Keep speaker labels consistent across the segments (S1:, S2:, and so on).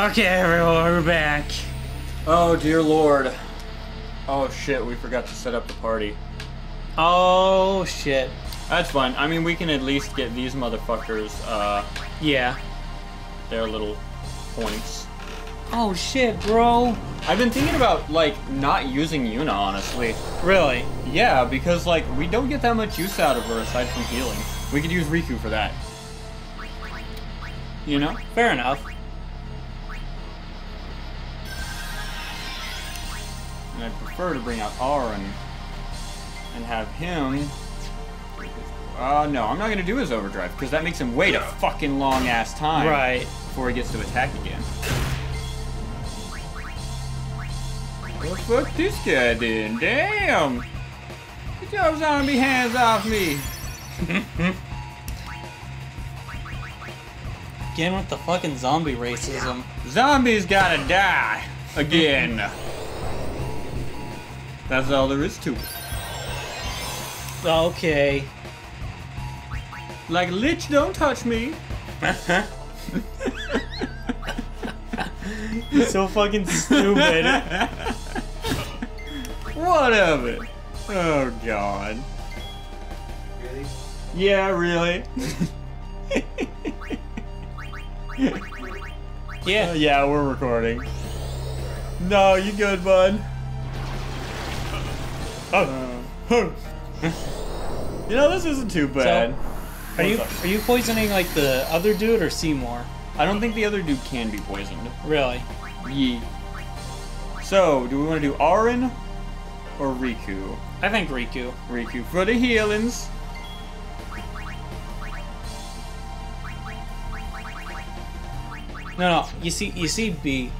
S1: Okay, everyone, we're back.
S2: Oh dear lord. Oh shit, we forgot to set up the party.
S1: Oh shit.
S2: That's fine. I mean, we can at least get these motherfuckers, uh,
S1: Yeah.
S2: their little points.
S1: Oh shit, bro.
S2: I've been thinking about, like, not using Yuna, honestly.
S1: Really?
S2: Yeah, because, like, we don't get that much use out of her aside from healing. We could use Rikku for that. You know?
S1: Fair enough.
S2: And I prefer to bring out Auron and have him. Uh, no, I'm not gonna do his overdrive because that makes him wait a fucking long ass time
S1: Right.
S2: before he gets to attack again. Well, fuck this guy then. Damn! Get your zombie hands off me!
S1: Again with the fucking zombie racism.
S2: Zombies gotta die again. That's all there is to it.
S1: Okay.
S2: Like, Lich, don't touch me.
S1: so fucking stupid.
S2: Whatever. Oh god.
S3: Really?
S2: Yeah, really.
S1: Yeah.
S2: Uh, yeah, we're recording. No, you good, bud? Oh. Um, you know, this isn't too bad.
S1: Are you are you poisoning like the other dude or Seymour?
S2: I don't think the other dude can be poisoned.
S1: Really?
S2: Yee. So, do we want to do Auron or Rikku?
S1: I think Rikku.
S2: Rikku for the healings.
S1: No, no. You see, you see, B.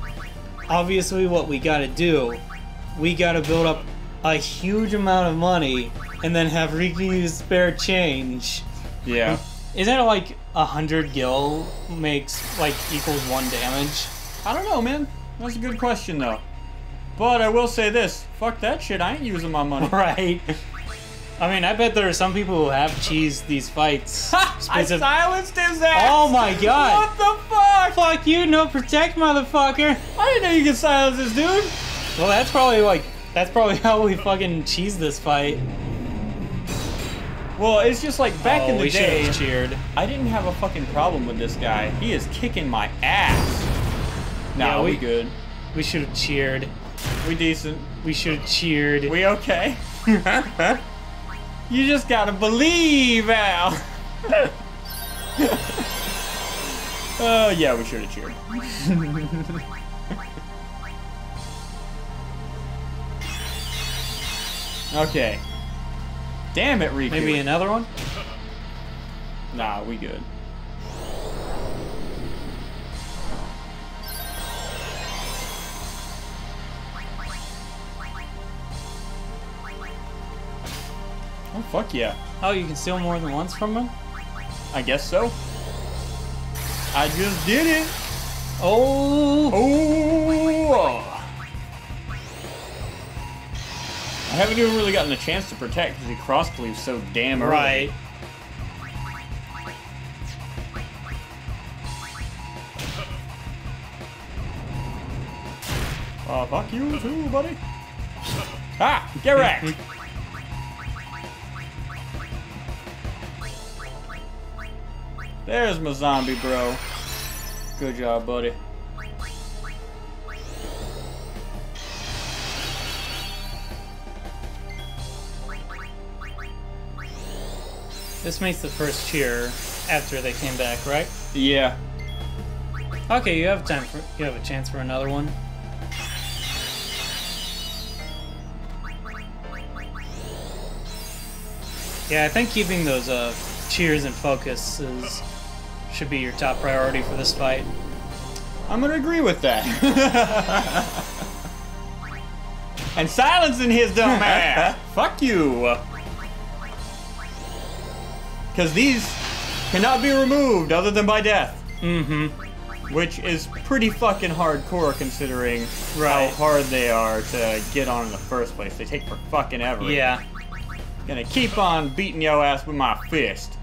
S1: Obviously, what we gotta do, we gotta build up a huge amount of money, and then have Rikku use spare change.
S2: Yeah.
S1: Isn't it like a hundred gil makes like equals one damage?
S2: I don't know, man. That's a good question, though. But I will say this: fuck that shit. I ain't using my money.
S1: Right. I mean, I bet there are some people who have cheesed these fights.
S2: I silenced his ass.
S1: oh my god!
S2: What the fuck?
S1: Fuck you, no protect, motherfucker!
S2: I didn't know you could silence this dude.
S1: Well, that's probably like that's probably how we fucking cheese this fight.
S2: Well, it's just like back
S1: oh,
S2: in the
S1: we
S2: day,
S1: have cheered.
S2: I didn't have a fucking problem with this guy. He is kicking my ass. Nah,
S1: Yeah,
S2: we,
S1: we-
S2: good.
S1: We should have cheered.
S2: We decent.
S1: We should have cheered.
S2: We okay. you just gotta believe, Al. Oh yeah, we should have cheered. Okay. Damn it, Rikku.
S1: Maybe another one.
S2: Nah, we good. Oh fuck yeah.
S1: Oh, you can steal more than once from him.
S2: I guess so. I just did it.
S1: Oh.
S2: Oh. Haven't even really gotten a chance to protect because he cross cleaves so damn early.
S1: Right.
S2: Oh, fuck you too, buddy. Ah, get wrecked. There's my zombie, bro. Good job, buddy.
S1: This makes the first cheer after they came back, right?
S2: Yeah.
S1: Okay, you have time for you have a chance for another one. Yeah, I think keeping those uh, cheers and focus is, should be your top priority for this fight.
S2: I'm gonna agree with that. and silencing his dumb ass. Fuck you. Because these cannot be removed other than by death.
S1: Mm-hmm.
S2: Which is pretty fucking hardcore considering
S1: Right.
S2: how hard they are to get on in the first place. They take for fucking ever.
S1: Yeah.
S2: Gonna keep on beating your ass with my fist.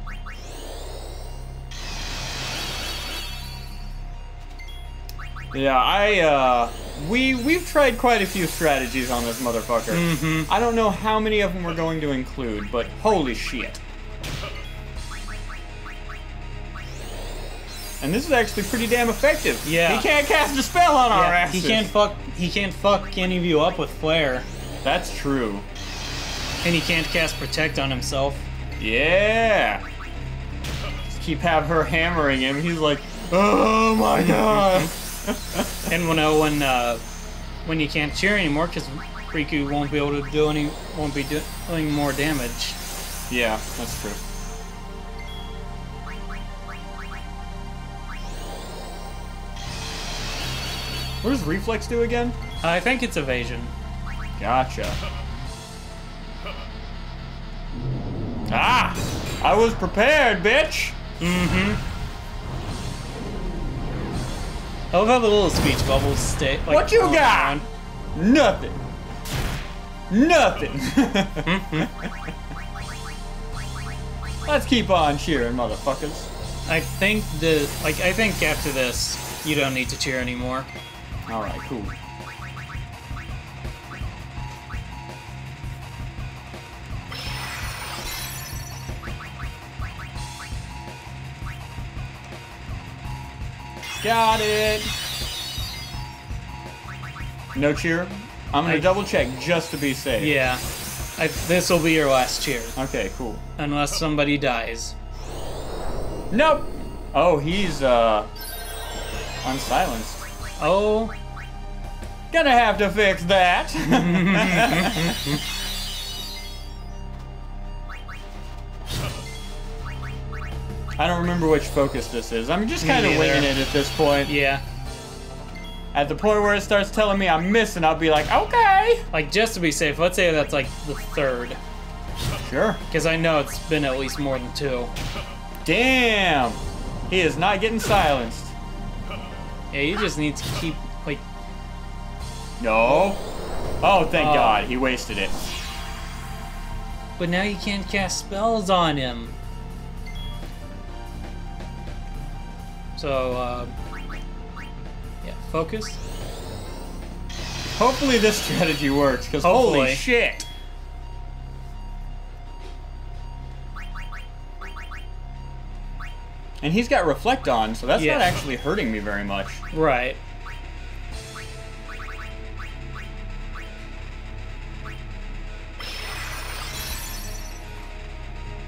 S2: Yeah, I uh we we've tried quite a few strategies on this motherfucker.
S1: Mm-hmm.
S2: I don't know how many of them we're going to include, but holy shit. And this is actually pretty damn effective.
S1: Yeah.
S2: He can't cast a spell on our
S1: Yeah,
S2: asses.
S1: he can't fuck. He can't fuck any of you up with flare,
S2: That's true.
S1: and he can't cast protect on himself.
S2: Yeah. Just keep have her hammering him. He's like, oh my god.
S1: And when uh, when uh, when you can't cheer anymore, because Rikku won't be able to do any, won't be do, doing more damage.
S2: yeah, that's true. What does reflex do again?
S1: I think it's evasion.
S2: Gotcha. Ah! I was prepared, bitch!
S1: Mm-hmm. I love how the little speech bubbles stay. Like,
S2: What you got? Nothing. Nothing. Let's keep on cheering, motherfuckers.
S1: I think the like I think after this, you don't need to cheer anymore.
S2: Alright, cool. Got it. No cheer? I'm gonna
S1: I-
S2: double check just to be safe.
S1: Yeah, this will be your last cheer,
S2: Okay, cool.
S1: unless somebody dies.
S2: Nope. Oh, he's uh unsilenced.
S1: Oh,
S2: Gonna have to fix that. I don't remember which focus this is. I'm just kind of winging it at this point.
S1: yeah.
S2: At the point where it starts telling me I'm missing, I'll be like, okay.
S1: Like just to be safe, let's say that's like the third,
S2: Sure.
S1: because I know it's been at least more than two.
S2: Damn. He is not getting silenced.
S1: Yeah, you just need to keep like.
S2: No. Oh, thank
S1: Oh.
S2: God. He wasted it.
S1: But now you can't cast spells on him. So, uh, yeah, focus.
S2: Hopefully this strategy works, because holy shit. And he's got reflect on, so that's
S1: Yeah.
S2: not actually hurting me very much.
S1: Right.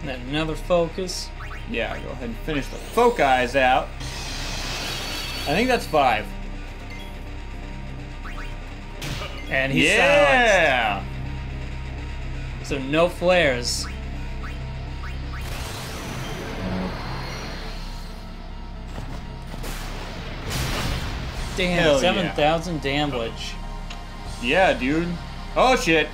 S1: And then another focus.
S2: Yeah, go ahead and finish the foci out. I think that's five.
S1: And he's silenced.
S2: yeah!
S1: So no flares. Damn,
S2: Hell yeah.
S1: 7,000 damage.
S2: Yeah, dude. Oh shit.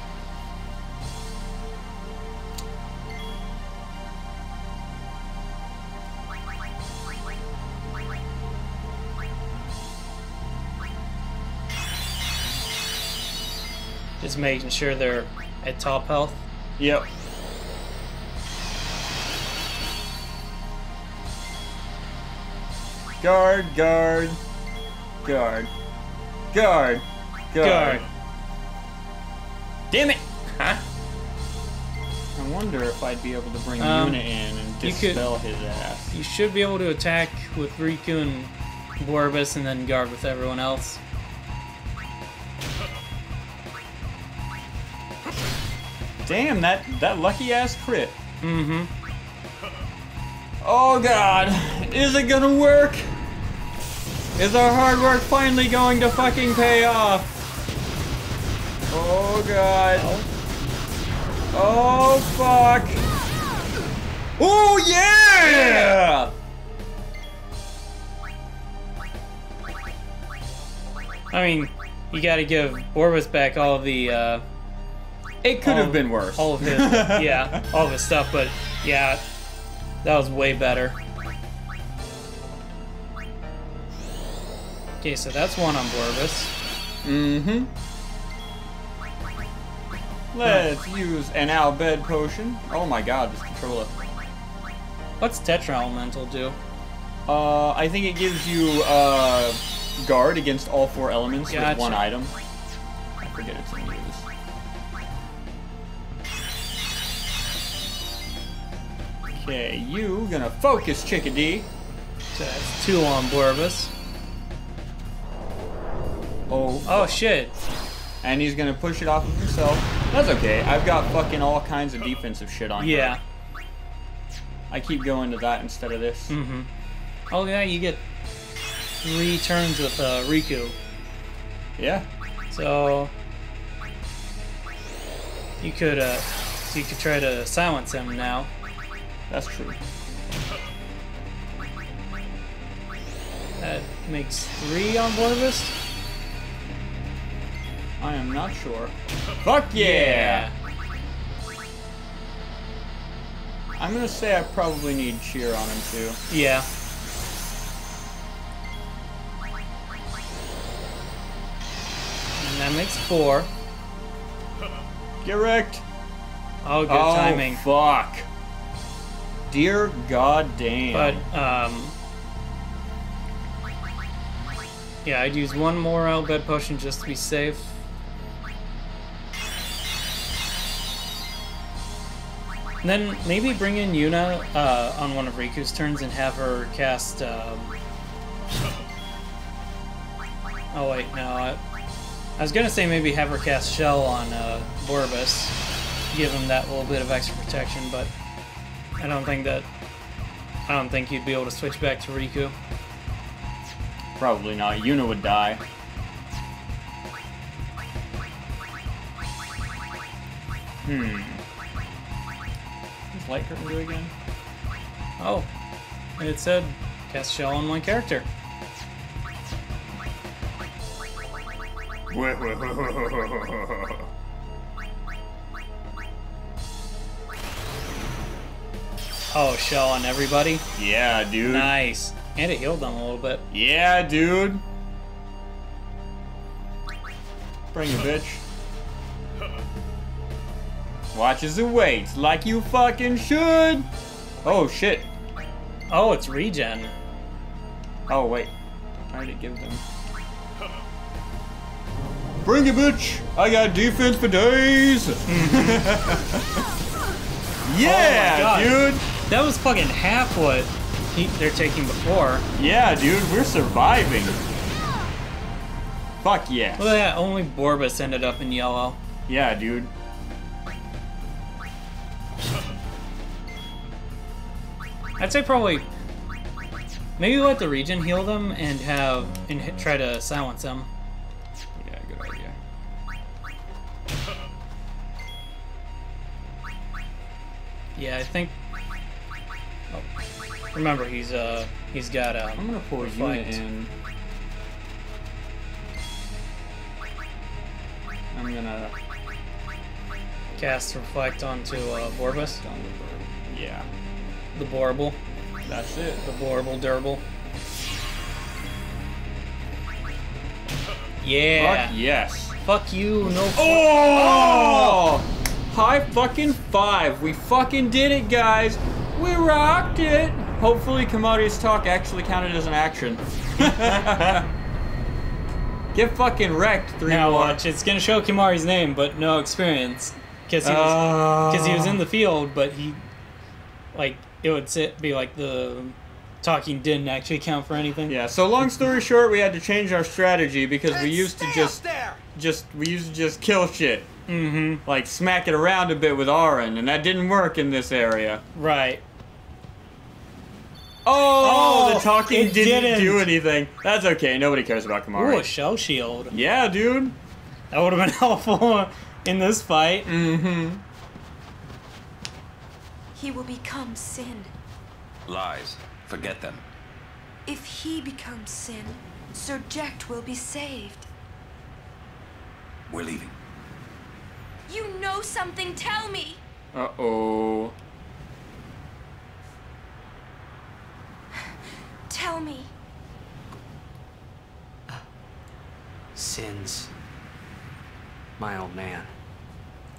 S1: Just making sure they're at top health.
S2: Yep. Guard, guard, guard, guard, guard.
S1: Guard.
S2: Damn it! Huh? I wonder if I'd be able to bring
S1: Um,
S2: Yuna in and
S1: you could-
S2: dispel his ass.
S1: You should be able to attack with Rikku and Borbus and then guard with everyone else.
S2: Damn, that, that lucky ass crit.
S1: Mm-hmm.
S2: Oh god, is it gonna work? Is our hard work finally going to fucking pay off? Oh god. Oh fuck. Oh yeah!
S1: I mean, you gotta give Borbus back all the, uh,
S2: It could have been worse.
S1: All of his, yeah, all of his stuff, but yeah, that was way better. Okay, so that's one on Borbus.
S2: Mm-hmm. Let's use an Al Bhed potion. Oh my god, this controller.
S1: What's Tetra Elemental do?
S2: Uh, I think it gives you, uh, guard against all four elements with one item. I forget its name. Okay, you gonna focus, Chickadee.
S1: So that's two on Borbus.
S2: Oh,
S1: Oh shit.
S2: and he's gonna push it off of himself. That's okay. I've got fucking all kinds of defensive shit on. her.
S1: Yeah.
S2: I keep going to that instead of this.
S1: Mm-hmm. Oh yeah, you get three turns with uh, Rikku.
S2: Yeah.
S1: So you could uh, so you could try to silence him now.
S2: That's true.
S1: That makes three on Borbus.
S2: I am not sure. Fuck yeah! I'm gonna say I probably need cheer on him too.
S1: Yeah. And that makes four.
S2: Get wrecked!
S1: Oh, good
S2: oh,
S1: timing.
S2: fuck. Dear god damn.
S1: But um, yeah, I'd use one more Al Bhed potion just to be safe. And then maybe bring in Yuna uh, on one of Rikku's turns and have her cast. Um... Oh wait, no. I, I was gonna say maybe have her cast Shell on uh, Borbus, give him that little bit of extra protection, but I don't think that. I don't think you'd be able to switch back to Rikku.
S2: Probably not. Yuna would die. Hmm. What's Light Curtain do again?
S1: Oh, it said cast Shell on one character. Oh, Shell on everybody.
S2: yeah, dude.
S1: Nice. And it healed them a little bit.
S2: Yeah, dude. Bring it, bitch. Watches and waits, like you fucking should. Oh shit.
S1: Oh, it's regen.
S2: Oh wait. Trying to give them. Bring it, bitch. I got defense for days. Oh yeah,
S1: Oh
S2: dude.
S1: That was fucking half what he, they're taking before.
S2: Yeah, dude. We're surviving. Fuck yeah.
S1: At that. Only Borbus ended up in yellow.
S2: Yeah, dude.
S1: I'd say probably maybe let the regen heal them and have and hit, try to silence them.
S2: Yeah, good idea.
S1: Yeah, I think. Oh, remember he's uh he's got uh.
S2: I'm gonna pull a unit in. I'm gonna
S1: cast reflect onto uh, Borbus,
S2: down the bird. Yeah,
S1: the Borble,
S2: that's it.
S1: the Borble Durable. Yeah.
S2: Fuck yes.
S1: Fuck you. No.
S2: Oh! oh! High fucking five. We fucking did it, guys. We rocked it. Hopefully, Kimahri's talk actually counted as an action. Get fucking wrecked, three
S1: Now
S2: more.
S1: watch. It's gonna show Kimahri's name, but no experience, because he was because he was in the uh. field, but he like it would sit be like the talking didn't actually count for anything.
S2: Yeah, so long story short, we had to change our strategy because we used to just
S3: there.
S2: just we used to just kill shit.
S1: Mm-hmm.
S2: Like smack it around a bit with Auron, and that didn't work in this area.
S1: Right.
S2: Oh,
S1: Oh,
S2: the talking didn't,
S1: didn't.
S2: do anything. That's okay. Nobody cares about
S1: Ooh,
S2: Kimahri.
S1: a shell shield.
S2: yeah, dude.
S1: That would have been helpful in this fight.
S2: Mm-hmm.
S4: He will become sin.
S5: Lies. Forget them.
S4: If he becomes sin, Sir Jecht will be saved.
S5: We're leaving.
S4: You know something, tell me!
S2: Uh oh.
S4: Tell me.
S6: Sins. My old man.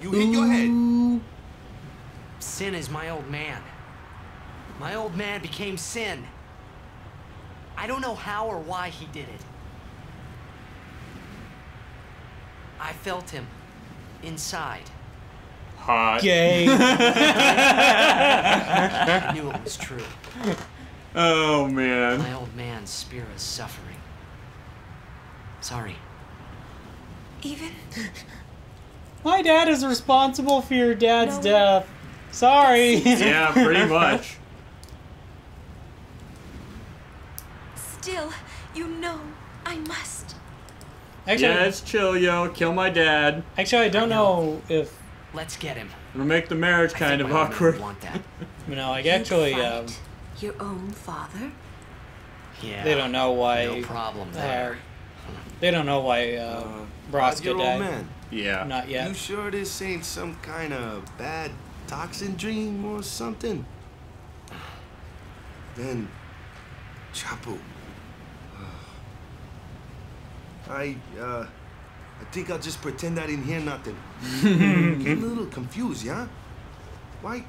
S3: You hit your head.
S6: Sin is my old man. My old man became sin. I don't know how or why he did it, I felt him. Inside.
S2: Hot.
S1: Gay.
S6: I knew it was true.
S2: Oh man.
S6: My old man's spirit is suffering. Sorry.
S4: Even
S1: My dad is responsible for your dad's
S4: No.
S1: death. Sorry.
S2: Yeah, pretty much.
S4: still, you know, I must.
S1: Actually,
S2: it's chill, yo. Kill my dad.
S1: actually, I don't know if
S6: Let's get him.
S2: It'll make the marriage
S6: I
S2: kind
S6: think
S2: of
S6: my
S2: awkward.
S6: Want that?
S1: you know, like
S4: You'd
S1: actually,
S4: fight
S1: um,
S4: your own father.
S6: Yeah.
S1: they don't know why.
S6: No problem
S1: uh,
S6: there.
S1: they don't know why uh,
S3: Uh,
S1: Braska
S3: your old
S1: died.
S3: man.
S2: Yeah.
S1: Not yet.
S3: You sure this ain't some kind of bad toxin dream or something? Then, Chappu. I, uh, I think I'll just pretend I didn't hear nothing. Get a little confused, yeah? Why,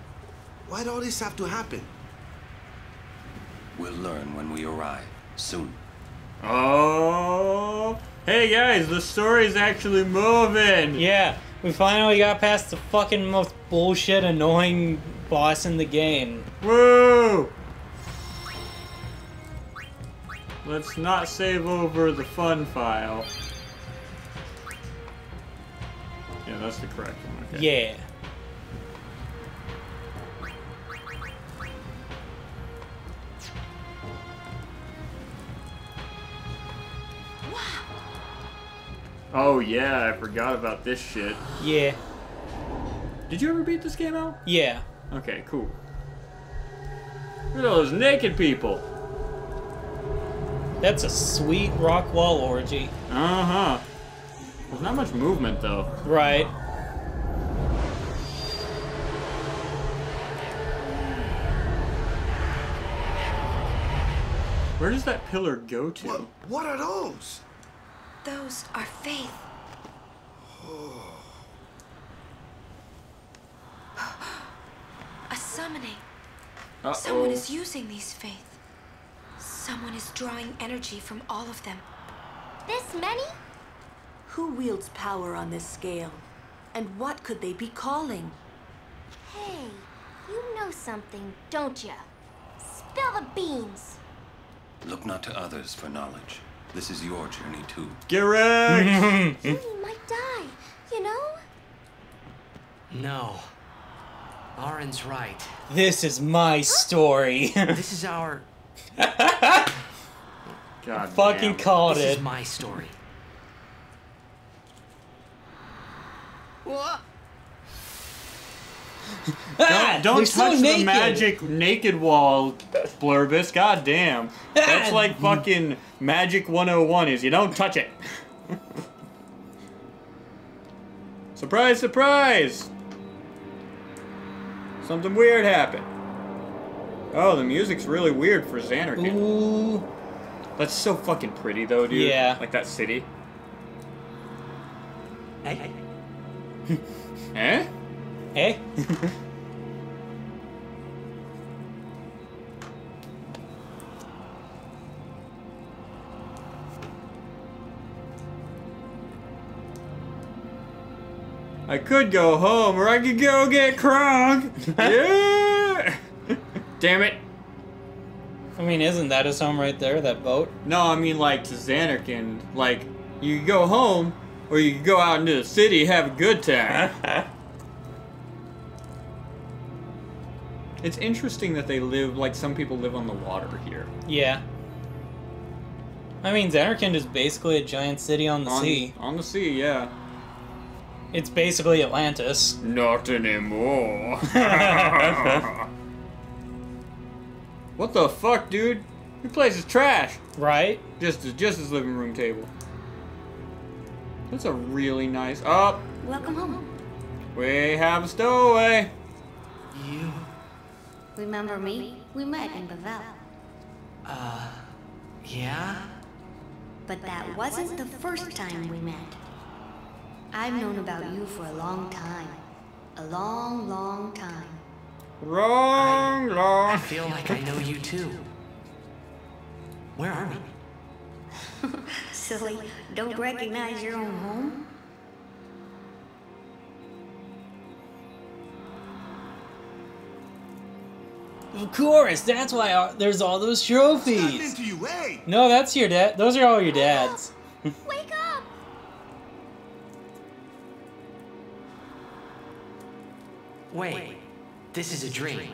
S3: why'd all this have to happen?
S5: We'll learn when we arrive. Soon.
S2: Oh. Hey guys, the story's actually moving.
S1: Yeah, we finally got past the fucking most bullshit, annoying boss in the game.
S2: Woo! Let's not save over the fun file. Yeah, that's the correct one. Okay.
S1: Yeah.
S2: Oh yeah, I forgot about this shit.
S1: Yeah.
S2: Did you ever beat this game out?
S1: Yeah.
S2: Okay, cool. Look at all those naked people.
S1: That's a sweet rock wall orgy.
S2: Uh huh. There's not much movement though.
S1: Right.
S2: Where does that pillar go to?
S3: What, what are those?
S4: Those are fayth. A summoning. Someone is using these fayth. Someone is drawing energy from all of them.
S7: This many?
S8: Who wields power on this scale? And what could they be calling?
S7: Hey, you know something, don't ya? Spill the beans.
S5: Look not to others for knowledge. This is your journey too.
S2: Get wrecked!
S7: You might die, you know?
S6: No. Auron's right.
S1: This is my story.
S6: This is our.
S2: God
S1: Fucking
S2: damn.
S1: called
S6: This
S1: it.
S6: is my story.
S1: Ah,
S2: Don't
S1: they're so
S2: touch the
S1: naked.
S2: magic naked wall, Blurbus. God damn. That's like fucking Magic 101 is. You don't touch it. surprise, surprise! Something weird happened. Oh, the music's really weird for Zanarkand.
S1: Ooh.
S2: That's so fucking pretty though, dude.
S1: Yeah.
S2: Like that city.
S6: Hey,
S2: Eh?
S1: Hey?
S2: I could go home or I could go get crunk. yeah! Damn it.
S1: I mean, isn't that his home right there, that boat?
S2: No, I mean like to Zanarkand. Like, you could go home or you could go out into the city have a good time. it's interesting that they live, like some people live on the water here.
S1: Yeah. I mean, Zanarkand is basically a giant city on the
S2: on,
S1: sea.
S2: On the sea, yeah.
S1: It's basically Atlantis.
S2: Not anymore. what the fuck, dude? Your place is trash.
S1: Right?
S2: Just as just his living room table. That's a really nice. Oh,
S7: Welcome home.
S2: we have a stowaway.
S6: you.
S7: Remember me? We met in Bevelle.
S6: Uh, yeah?
S7: But that wasn't the first time we met. I've known about you for a long time. A long, long time.
S2: Wrong,
S6: I
S2: long.
S6: feel like I know you too. Where are we?
S7: Silly, don't recognize your own home?
S1: Of course, that's why there's all those trophies.
S3: to you? Hey!
S1: No, that's your dad. Those are all your dads.
S4: Wake up!
S6: Wait, this is a dream.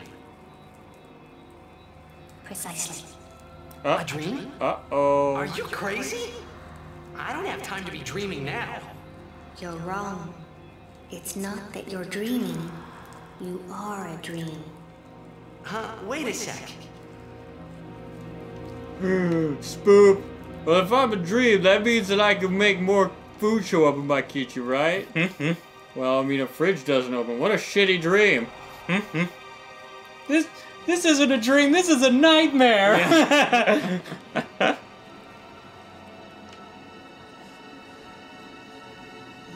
S7: Precisely.
S2: Uh,
S6: A dream?
S2: uh-oh.
S6: Are you crazy? I don't have time to be dreaming now.
S7: You're wrong. It's not that you're dreaming. You are a dream.
S6: Huh? Wait a sec.
S2: Spoop. Well, if I'm a dream, that means that I can make more food show up in my kitchen, right? Hmm? well, I mean, a fridge doesn't open. What a shitty dream. Hmm? Hmm?
S1: This this isn't a dream. This is a nightmare.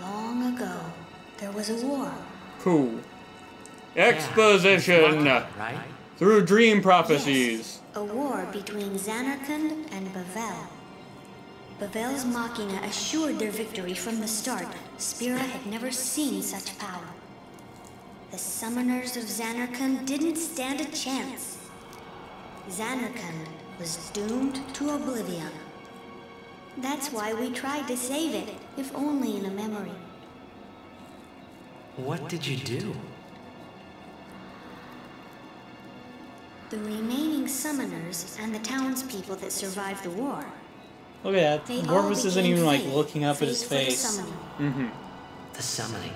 S7: Long ago, there was a war.
S2: Cool.
S6: Yeah,
S2: Exposition
S6: Right?
S2: Through dream prophecies.
S7: Yes, a war between Zanarkand and Bevelle. Bevelle's Machina assured their victory from the start. Spira had never seen such power. The summoners of Zanarkand didn't stand a chance. Zanarkand was doomed to oblivion. That's why we tried to save it, if only in a memory.
S6: What did you do?
S7: The remaining summoners and the townspeople that survived the war
S1: Look at that.
S7: all
S1: Morbus isn't even like looking up at his
S7: faith the
S1: face.
S7: summoning.
S2: Mm-hmm.
S6: The summoning.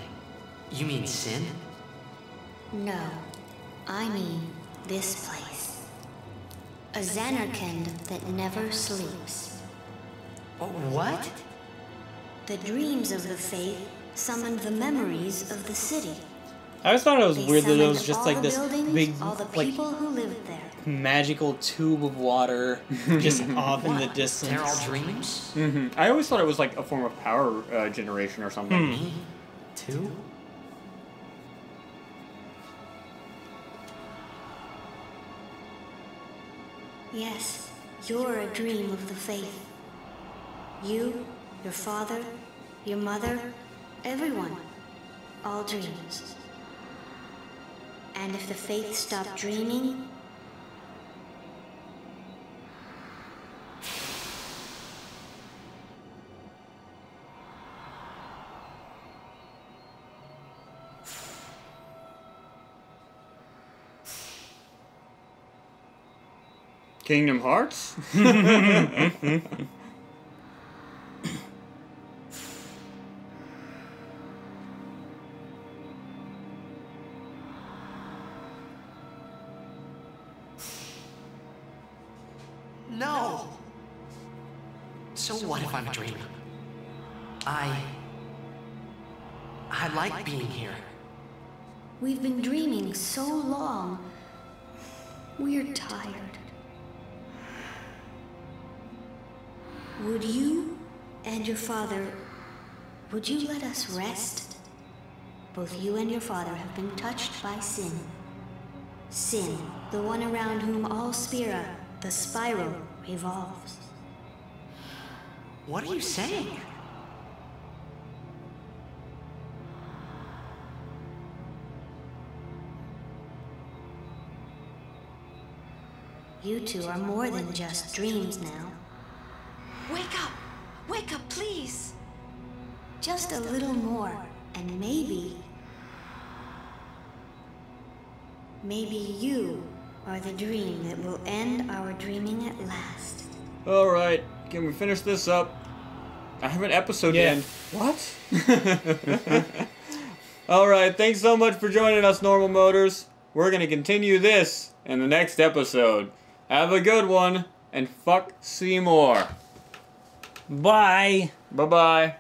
S6: You mean sin?
S7: No, I mean this place. A Zanarkand that never sleeps.
S6: Oh, what?
S7: The dreams of the fayth summoned the memories of the city.
S1: I always thought it was
S7: They
S1: weird that it was just like this big, like
S7: who lived there.
S1: magical tube of water just off in the distance.
S6: They're all dreams?
S2: Mm-hmm. I always thought it was like a form of power uh, generation or something.
S6: Me? Too?
S7: Yes, you're a dream of the fayth. You, your father, your mother, everyone. All dreams. And if the fayth stopped dreaming,
S2: Kingdom Hearts?
S6: So what if I'm a dream? I. I like being here.
S7: we've been dreaming so long. We're tired. Would you and your father, would you let us rest? Both you and your father have been touched by sin. Sin, the one around whom all Spira, the spiral, revolves.
S6: What are you saying?
S7: You two are more than just dreams now.
S4: Wake up! Wake up, please!
S7: Just a little more, and maybe. Maybe you are the dream that will end our dreaming at last.
S2: Alright, can we finish this up? I have an episode
S1: Yeah.
S2: in. What? Alright, thanks so much for joining us, Normal Moders. We're gonna continue this in the next episode. Have a good one, and fuck Seymour.
S1: Bye.
S2: Bye bye.